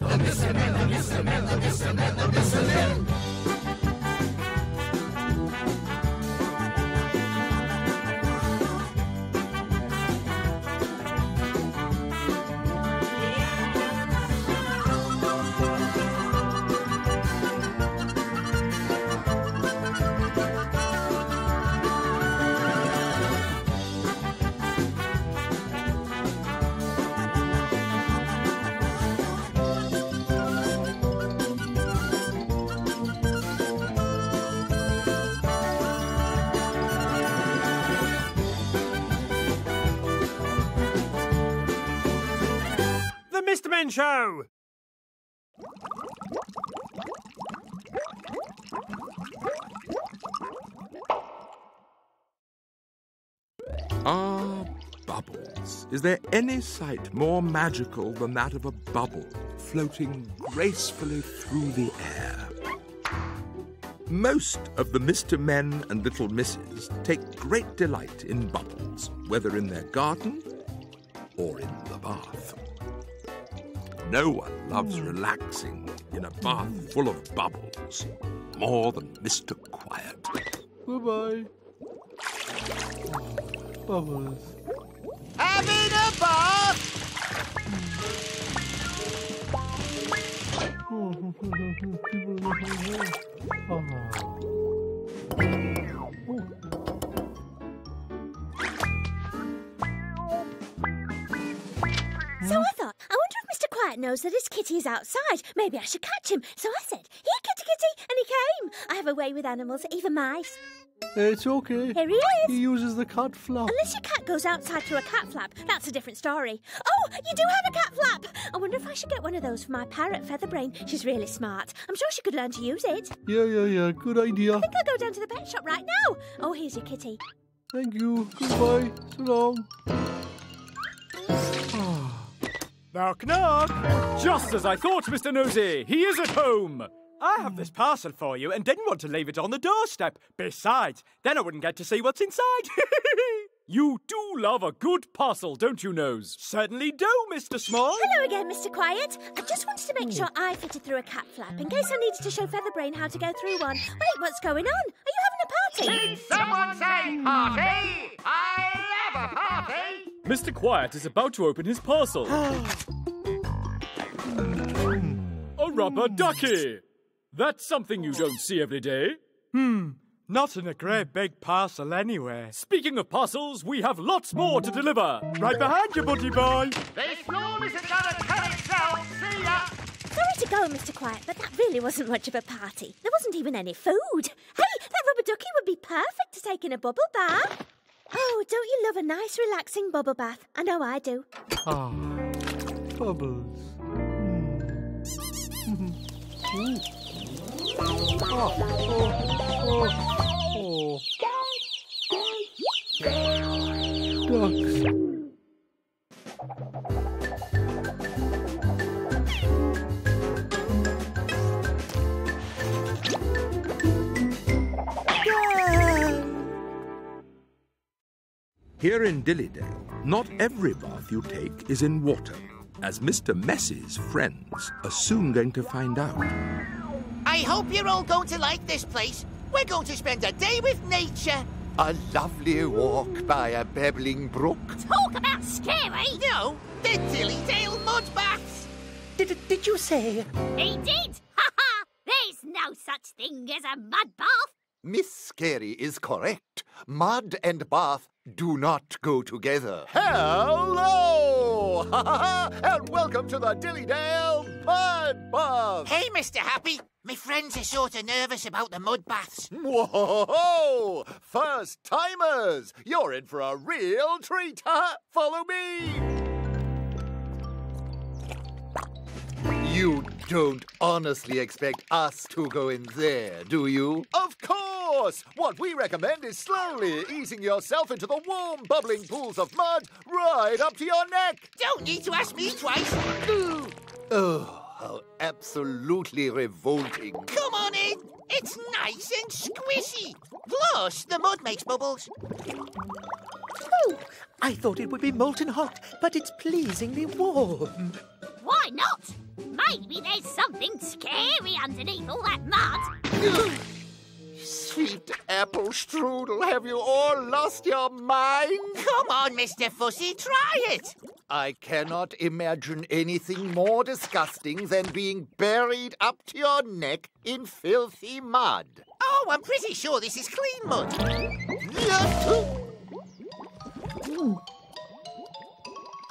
The Mr. Men Show! Ah, bubbles. Is there any sight more magical than that of a bubble floating gracefully through the air? Most of the Mr. Men and Little Misses take great delight in bubbles, whether in their garden or in the bath. No one loves relaxing in a bath full of bubbles more than Mr. Quiet. Goodbye. Bubbles. Having a bath! So Quiet knows that his kitty is outside. Maybe I should catch him. So I said, Here, kitty, kitty, and he came. I have a way with animals, even mice. It's okay. Here he is. He uses the cat flap. Unless your cat goes outside through a cat flap, that's a different story. Oh, you do have a cat flap! I wonder if I should get one of those for my parrot, Featherbrain. She's really smart. I'm sure she could learn to use it. Yeah, yeah, yeah. Good idea. I think I'll go down to the pet shop right now. Oh, here's your kitty. Thank you. Goodbye. So long. Knock, knock! Just as I thought, Mr. Nosy! He is at home! I have this parcel for you and didn't want to leave it on the doorstep. Besides, then I wouldn't get to see what's inside. you do love a good parcel, don't you, Nose? Certainly do, Mr. Small. Hello again, Mr. Quiet. I just wanted to make hmm. sure I fitted through a cat flap in case I needed to show Featherbrain how to go through one. Wait, what's going on? Are you having a party? Did someone say party? I love a party! Mr. Quiet is about to open his parcel. a rubber ducky! That's something you don't see every day. Hmm, not in a great big parcel anyway. Speaking of parcels, we have lots more to deliver. Right behind you, Buddy Boy. This room isn't gonna tell itself. See ya! Sorry to go, Mr. Quiet, but that really wasn't much of a party. There wasn't even any food. Hey, that rubber ducky would be perfect to take in a bubble bath. Oh, don't you love a nice, relaxing bubble bath? I know I do. Ah. Bubbles. Hmm. Ooh. Oh, oh, oh. Ducks. Here in Dillydale, not every bath you take is in water, as Mr. Messy's friends are soon going to find out. I hope you're all going to like this place. We're going to spend a day with nature. A lovely walk by a babbling brook. Talk about scary. No, the Dillydale mud baths. Did, did you say? He did. Ha ha! There's no such thing as a mud bath. Miss Scary is correct. Mud and bath do not go together. Hello! and welcome to the Dillydale Mud Bath! Hey, Mr. Happy. My friends are sort of nervous about the mud baths. Whoa! First timers! You're in for a real treat! Huh? Follow me! You don't honestly expect us to go in there, do you? Of course! What we recommend is slowly easing yourself into the warm, bubbling pools of mud right up to your neck. Don't need to ask me twice. Oh, how absolutely revolting. Come on in. It's nice and squishy. Plus, the mud makes bubbles. Oh, I thought it would be molten hot, but it's pleasingly warm. Why not? Maybe there's something scary underneath all that mud. Sweet apple strudel, have you all lost your mind? Come on, Mr. Fussy, try it. I cannot imagine anything more disgusting than being buried up to your neck in filthy mud. Oh, I'm pretty sure this is clean mud.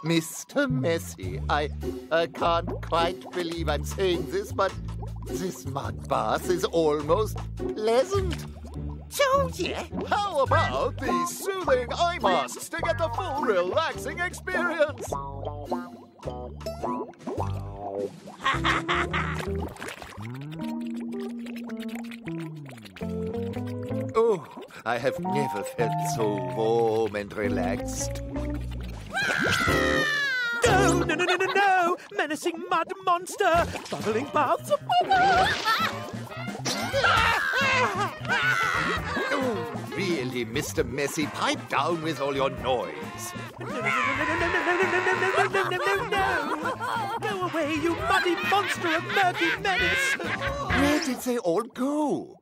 Mr. Messy, I, I can't quite believe I'm saying this, but this mud bath is almost pleasant. Told you. How about these soothing eye masks to get the full relaxing experience? Oh, I have never felt so warm and relaxed. No, no, no, no, no, no! Menacing mud monster! Bubbling baths of Oh, really, Mr. Messy, pipe down with all your noise. No, no, no, no, no, no! Go away, you muddy monster of murky menace! Where did they all go?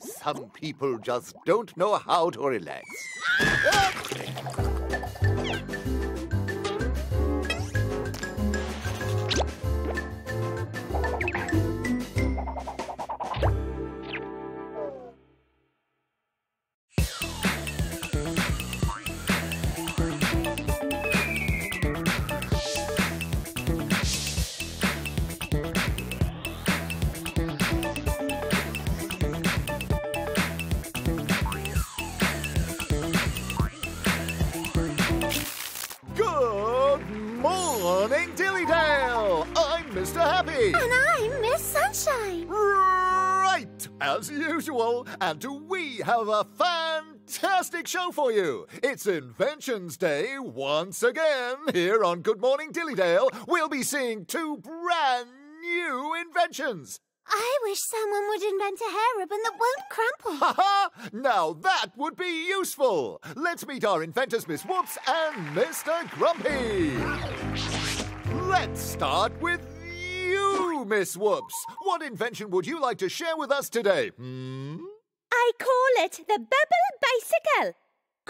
Some people just don't know how to relax. Morning, Dillydale! I'm Mr. Happy! And I'm Miss Sunshine. Right, as usual. And we have a fantastic show for you? It's Inventions Day once again here on Good Morning Dillydale. We'll be seeing two brand new inventions. I wish someone would invent a hair ribbon that won't crumple. Ha ha! Now that would be useful. Let's meet our inventors, Miss Whoops and Mr. Grumpy. Let's start with you, Miss Whoops. What invention would you like to share with us today? Hmm? I call it the Bubble Bicycle.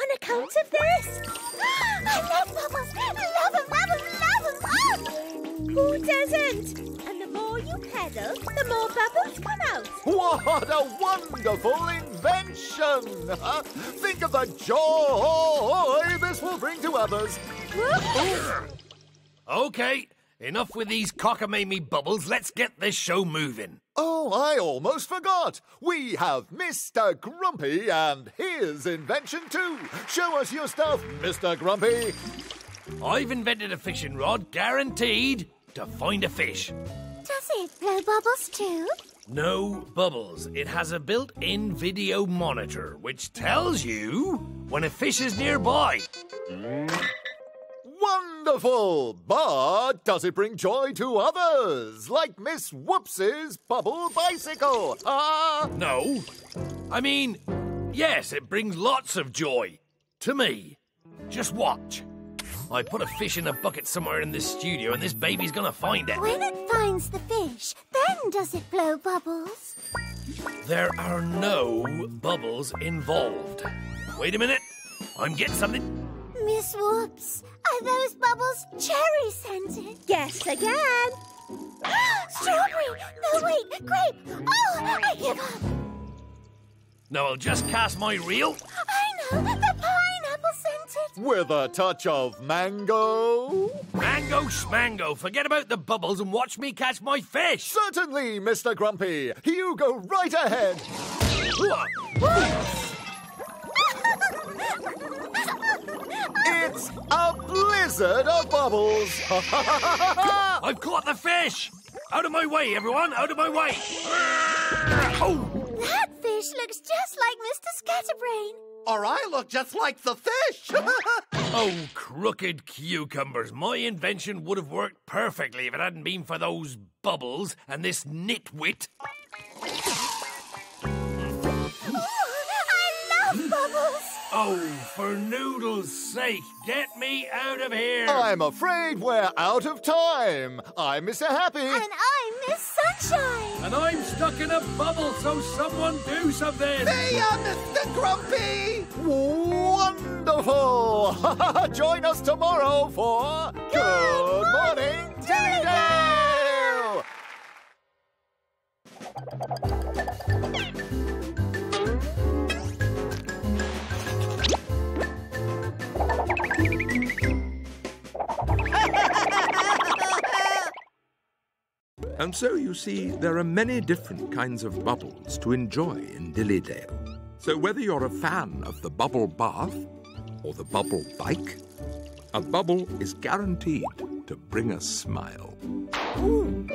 On account of this. I love bubbles. Love them, love them, love them. Who doesn't? And the more you pedal, the more bubbles come out. What a wonderful invention! Huh? Think of the joy this will bring to others. Okay, enough with these cockamamie bubbles. Let's get this show moving. Oh, I almost forgot. We have Mr. Grumpy and his invention too. Show us your stuff, Mr. Grumpy. I've invented a fishing rod guaranteed to find a fish. Does it blow bubbles too? No bubbles. It has a built in video monitor which tells you when a fish is nearby. Wonderful! But does it bring joy to others, like Miss Whoops's bubble bicycle? Ah! No. I mean, yes, it brings lots of joy. To me. Just watch. I put a fish in a bucket somewhere in this studio and this baby's gonna find it. When it finds the fish, then does it blow bubbles? There are no bubbles involved. Wait a minute. I'm getting something. Miss Whoops, are those bubbles cherry scented? Yes, again. Ah, strawberry! No, wait, grape! Oh, I give up! Now I'll just cast my reel. I know, the pineapple scented! With a touch of mango? Mango schmango. Forget about the bubbles and watch me catch my fish. Certainly, Mr. Grumpy. You go right ahead. Blizzard of bubbles. I've caught the fish. Out of my way, everyone. Out of my way. Oh, That fish looks just like Mr. Scatterbrain. Or I look just like the fish. oh, crooked cucumbers. My invention would have worked perfectly if it hadn't been for those bubbles and this nitwit. Oh, for noodles' sake, get me out of here! I'm afraid we're out of time. I'm Mr. Happy. And I'm Miss Sunshine. And I'm stuck in a bubble, so someone do something! Hey, uh, Mr. Grumpy! Wonderful! Join us tomorrow for Good, Morning Dillydale! And so you see, there are many different kinds of bubbles to enjoy in Dillydale. So whether you're a fan of the bubble bath or the bubble bike, a bubble is guaranteed to bring a smile. Ooh,